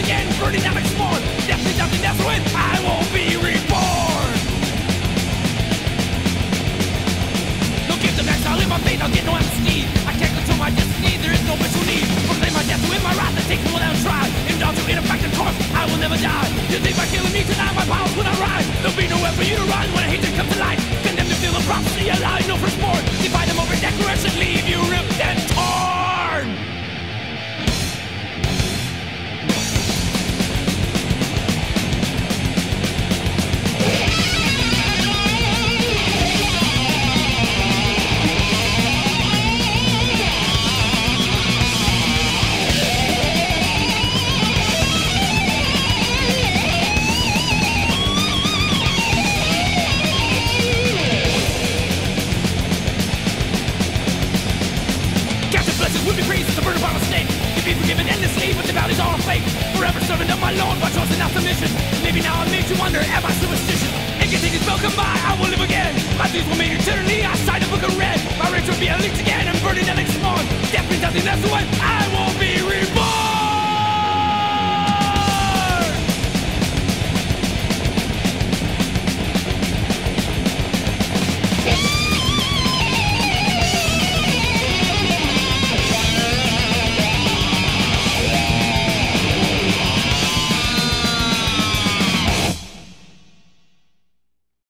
again, burning I will be reborn. In my fate, I'll get no amnesty. I can't control my destiny, there is no need. Proclaim my death my wrath, I to ineffective corpse, I will never die. You think by killing me tonight, my powers will not rise. There'll be nowhere for you to run when hatred comes to. To feel be praised as a bird upon If you've be forgiven endlessly, but the value's all fake. Forever serving up my Lord by choice and not the mission. Maybe now I made you wonder, am I superstitious? Anything is broken by, I will live again. My deeds will mean eternally, I signed a book of red. My rage will be unleashed again and burning and explored. Death means nothing the one.